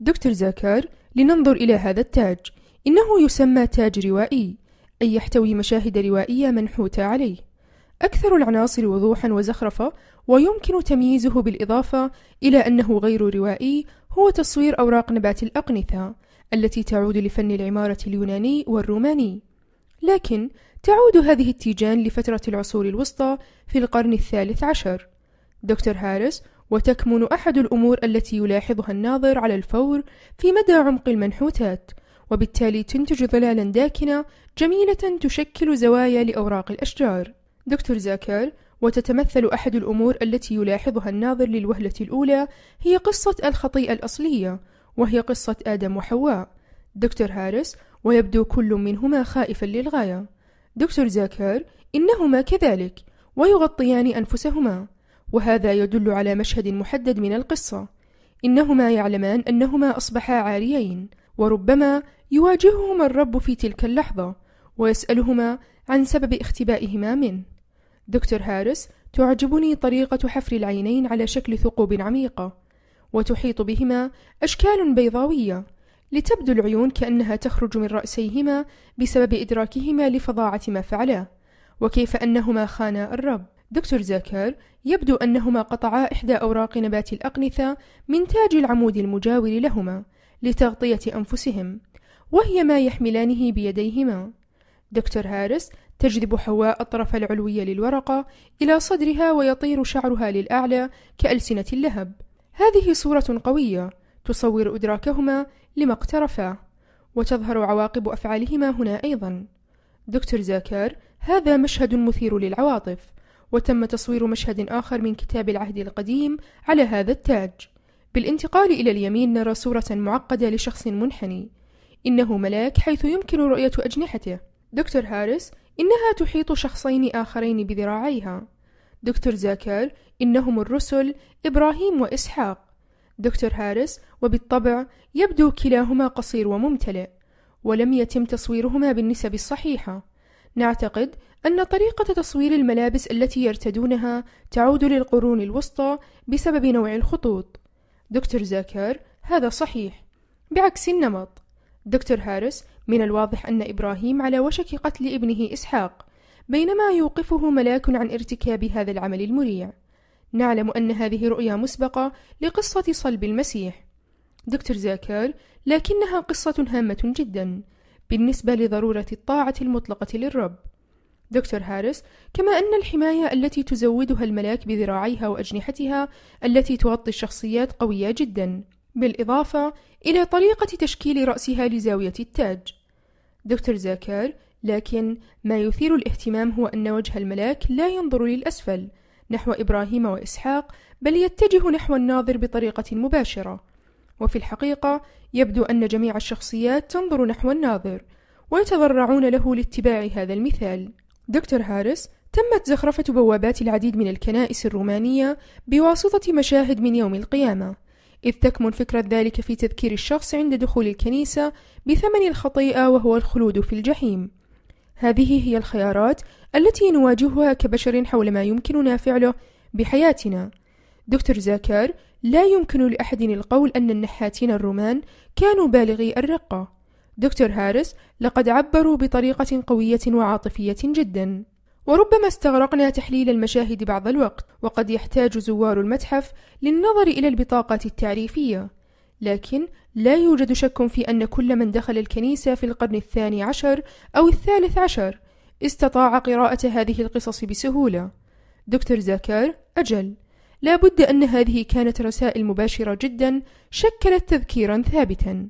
دكتور زاكار لننظر إلى هذا التاج. إنه يسمى تاج روائي أي يحتوي مشاهد روائية منحوتة عليه. أكثر العناصر وضوحا وزخرفة ويمكن تمييزه بالإضافة إلى أنه غير روائي هو تصوير أوراق نبات الأقنثة التي تعود لفن العمارة اليوناني والروماني. لكن تعود هذه التيجان لفترة العصور الوسطى في القرن الثالث عشر. دكتور هارس وتكمن أحد الأمور التي يلاحظها الناظر على الفور في مدى عمق المنحوتات وبالتالي تنتج ظلالا داكنة جميلة تشكل زوايا لأوراق الأشجار. دكتور زاكر وتتمثل أحد الأمور التي يلاحظها الناظر للوهلة الأولى هي قصة الخطيئة الأصلية وهي قصة آدم وحواء. دكتور هارس ويبدو كل منهما خائفا للغاية. دكتور زاكر إنهما كذلك ويغطيان أنفسهما. وهذا يدل على مشهد محدد من القصة. إنهما يعلمان أنهما أصبحا عاريين وربما يواجههما الرب في تلك اللحظة ويسألهما عن سبب اختبائهما منه دكتور هارس تعجبني طريقة حفر العينين على شكل ثقوب عميقة وتحيط بهما أشكال بيضاوية لتبدو العيون كأنها تخرج من رأسيهما بسبب إدراكهما لفظاعة ما فعلاه وكيف أنهما خانا الرب. دكتور زاكر يبدو أنهما قطعا إحدى أوراق نبات الأقنثة من تاج العمود المجاور لهما لتغطية أنفسهم وهي ما يحملانه بيديهما. دكتور هارس تجذب حواء الطرف العلوي للورقة إلى صدرها ويطير شعرها للأعلى كألسنة اللهب. هذه صورة قوية تصور إدراكهما لما اقترفا وتظهر عواقب أفعالهما هنا أيضا. دكتور زاكر هذا مشهد مثير للعواطف وتم تصوير مشهد آخر من كتاب العهد القديم على هذا التاج. بالانتقال إلى اليمين نرى صورة معقدة لشخص منحني. إنه ملاك حيث يمكن رؤية أجنحته. دكتور هارس إنها تحيط شخصين آخرين بذراعيها. دكتور زاكر إنهم الرسل إبراهيم وإسحاق. دكتور هارس وبالطبع يبدو كلاهما قصير وممتلئ ولم يتم تصويرهما بالنسب الصحيحة. نعتقد أن طريقة تصوير الملابس التي يرتدونها تعود للقرون الوسطى بسبب نوع الخطوط. دكتور زاكر هذا صحيح. بعكس النمط. دكتور هارس من الواضح أن إبراهيم على وشك قتل ابنه إسحاق بينما يوقفه ملاك عن ارتكاب هذا العمل المريع. نعلم أن هذه رؤيا مسبقة لقصة صلب المسيح. دكتور زاكر لكنها قصة هامة جدا. بالنسبة لضرورة الطاعة المطلقة للرب. دكتور هارس كما أن الحماية التي تزودها الملاك بذراعيها وأجنحتها التي تغطي الشخصيات قوية جدا بالإضافة إلى طريقة تشكيل رأسها لزاوية التاج. دكتور زاكر لكن ما يثير الاهتمام هو أن وجه الملاك لا ينظر للأسفل نحو إبراهيم وإسحاق بل يتجه نحو الناظر بطريقة مباشرة. وفي الحقيقة يبدو أن جميع الشخصيات تنظر نحو الناظر ويتضرعون له لاتباع هذا المثال. دكتور هارس تمت زخرفة بوابات العديد من الكنائس الرومانية بواسطة مشاهد من يوم القيامة إذ تكمن فكرة ذلك في تذكير الشخص عند دخول الكنيسة بثمن الخطيئة وهو الخلود في الجحيم. هذه هي الخيارات التي نواجهها كبشر حول ما يمكننا فعله بحياتنا. دكتور زاكر لا يمكن لأحد القول أن النحاتين الرومان كانوا بالغي الرقة. دكتور هارس لقد عبروا بطريقة قوية وعاطفية جدا. وربما استغرقنا تحليل المشاهد بعض الوقت وقد يحتاج زوار المتحف للنظر إلى البطاقات التعريفية. لكن لا يوجد شك في أن كل من دخل الكنيسة في القرن الثاني عشر أو الثالث عشر استطاع قراءة هذه القصص بسهولة. دكتور زاكر أجل. لا بد أن هذه كانت رسائل مباشرة جدا شكلت تذكيرا ثابتا.